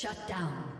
Shut down.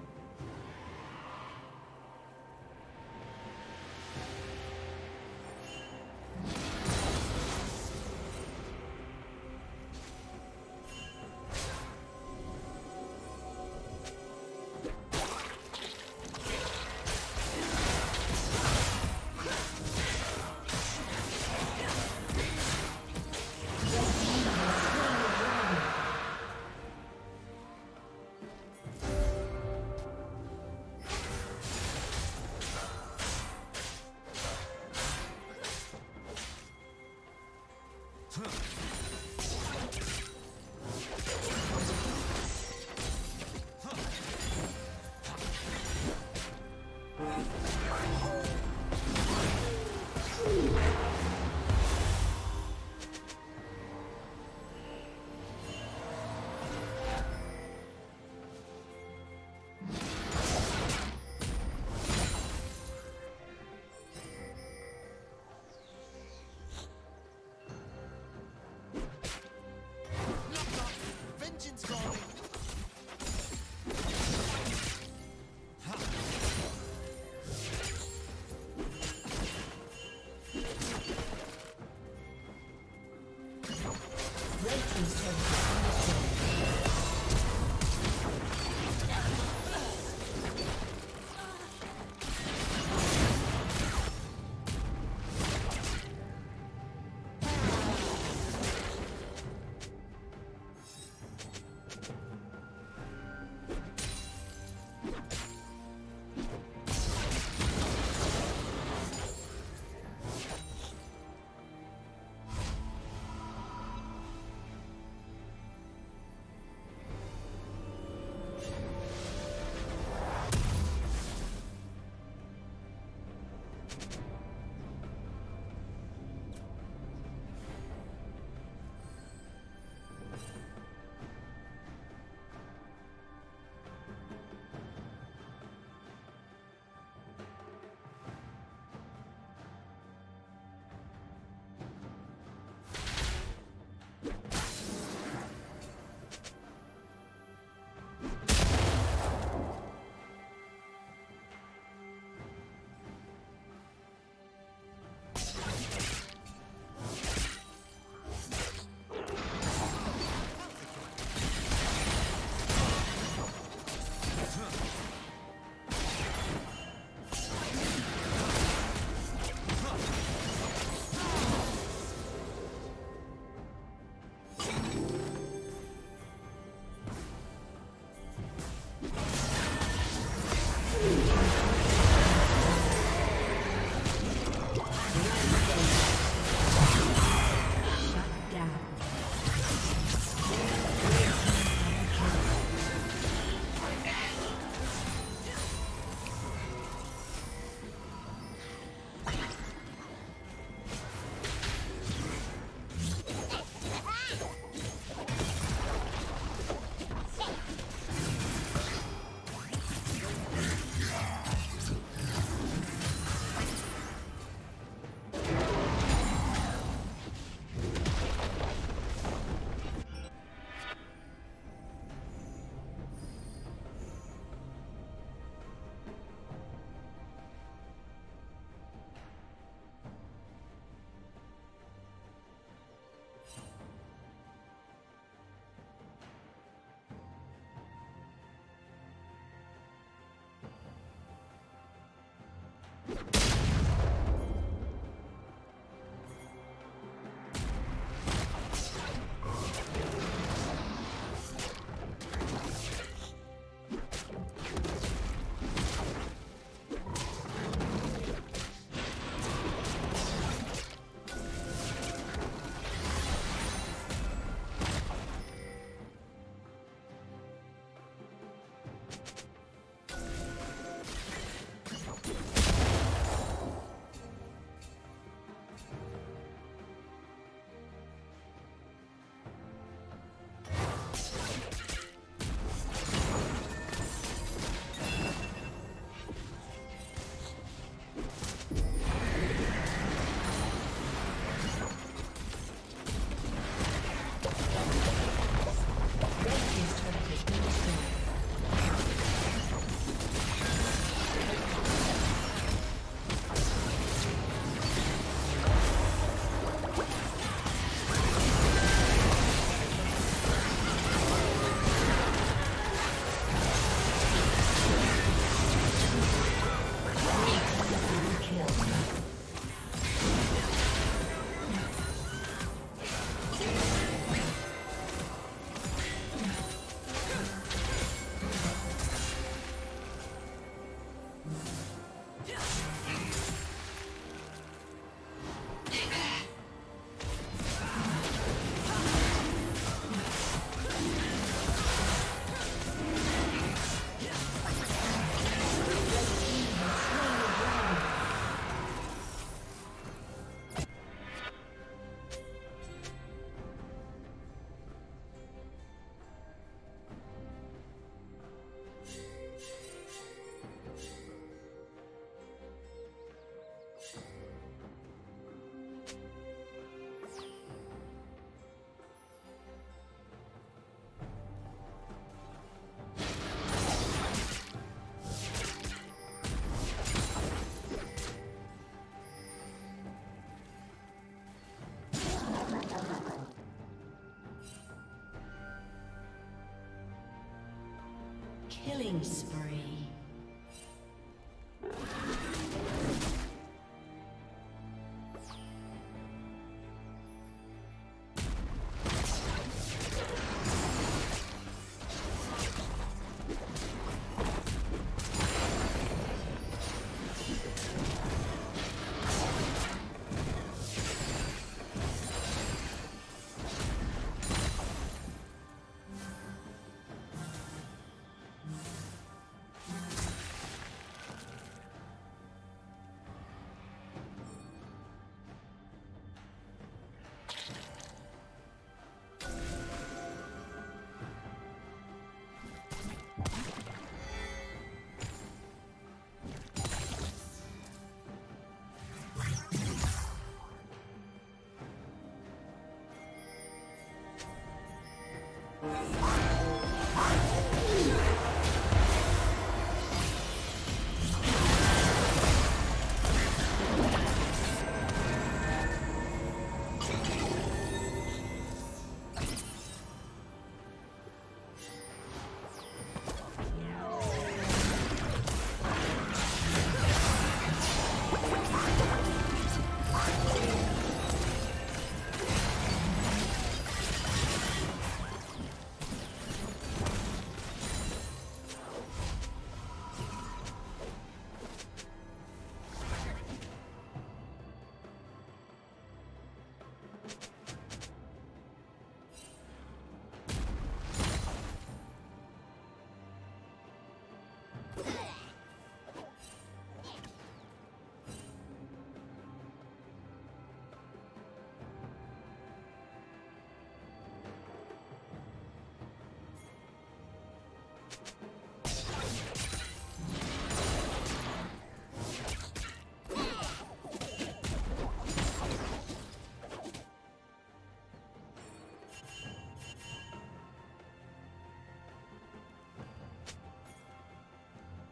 Killing spree.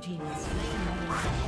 Team has slain